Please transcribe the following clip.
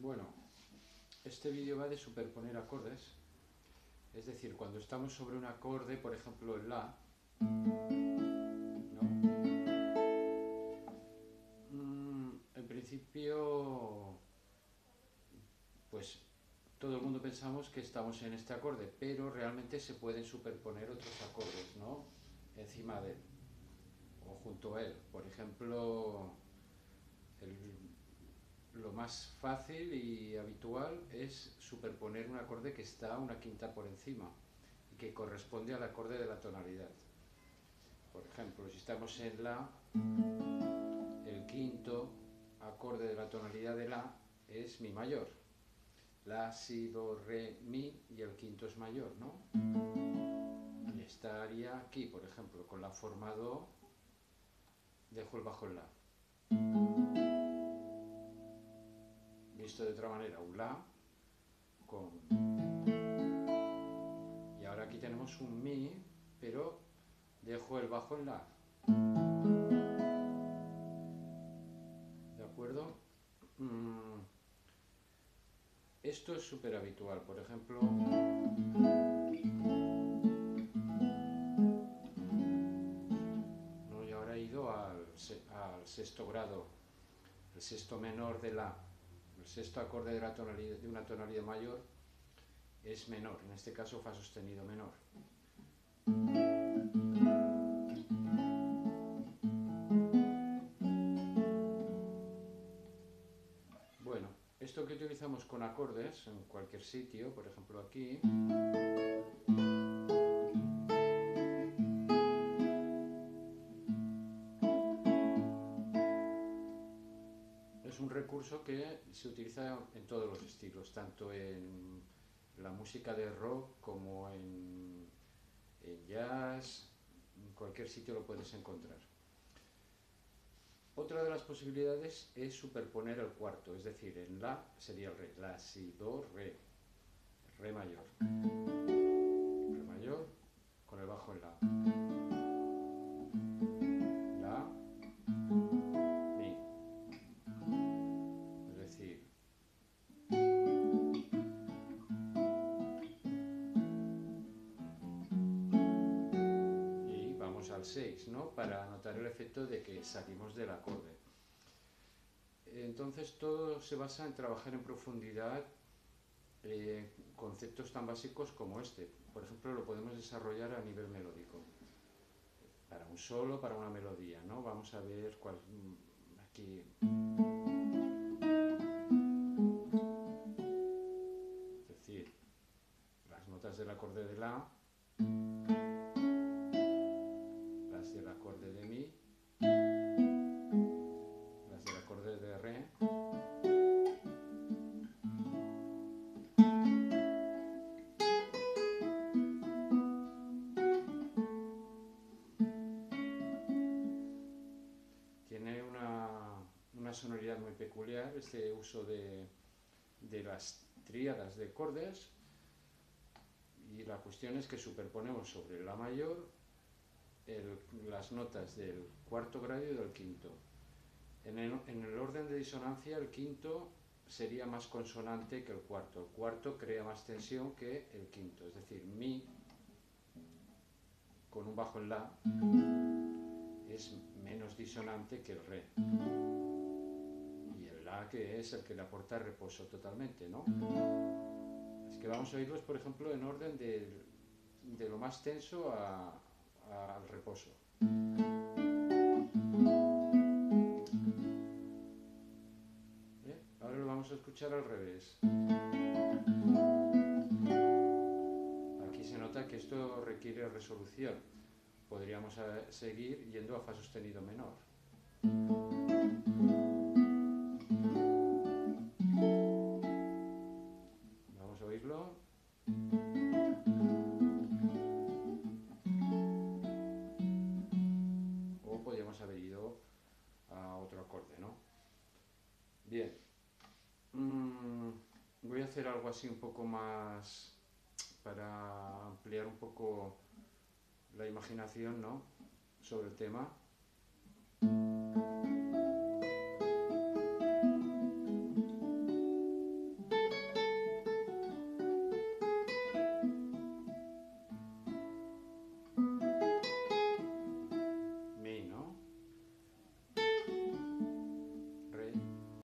Bueno, este vídeo va de superponer acordes. Es decir, cuando estamos sobre un acorde, por ejemplo el La, ¿no? Mm, en principio, pues todo el mundo pensamos que estamos en este acorde, pero realmente se pueden superponer otros acordes, ¿no? Encima de él o junto a él. Por ejemplo, lo más fácil y habitual es superponer un acorde que está una quinta por encima y que corresponde al acorde de la tonalidad. Por ejemplo, si estamos en La, el quinto acorde de la tonalidad de La es Mi mayor. La, Si, Do, Re, Mi y el quinto es mayor, ¿no? Y estaría aquí, por ejemplo, con la forma Do, dejo el bajo en La. Visto de otra manera, un La con... Y ahora aquí tenemos un Mi, pero dejo el bajo en La. ¿De acuerdo? Mm. Esto es súper habitual, por ejemplo... ¿no? Y ahora he ido al, sexto grado, el sexto menor de la... El sexto acorde de, una tonalidad mayor es menor, en este caso fa sostenido menor. esto que utilizamos con acordes en cualquier sitio, por ejemplo aquí, recurso que se utiliza en todos los estilos, tanto en la música de rock como en, en jazz, en cualquier sitio lo puedes encontrar. Otra de las posibilidades es superponer el cuarto, es decir, en La sería el Re, La, Si, Do, Re, Re mayor, Re mayor con el bajo en La. Al 6, ¿no? para notar el efecto de que salimos del acorde. Entonces todo se basa en trabajar en profundidad eh, conceptos tan básicos como este. Por ejemplo, lo podemos desarrollar a nivel melódico. Para un solo, para una melodía, ¿no? Vamos a ver cuál... Aquí... Es decir, las notas del acorde de La una, sonoridad muy peculiar este uso de, de las tríadas de acordes y la cuestión es que superponemos sobre la mayor las notas del cuarto grado y del quinto. En el, orden de disonancia, el quinto sería más consonante que el cuarto. El cuarto crea más tensión que el quinto, es decir, mi con un bajo en la es menos disonante que el re. Que es el que le aporta reposo totalmente, ¿no? Es que vamos a oírlos, por ejemplo, en orden de, de lo más tenso a, al reposo. Ahora lo vamos a escuchar al revés. Aquí se nota que esto requiere resolución. Podríamos eh, seguir yendo a fa sostenido menor. Bien. Mm, voy a hacer algo así un poco más para ampliar un poco la imaginación, ¿no? Sobre el tema.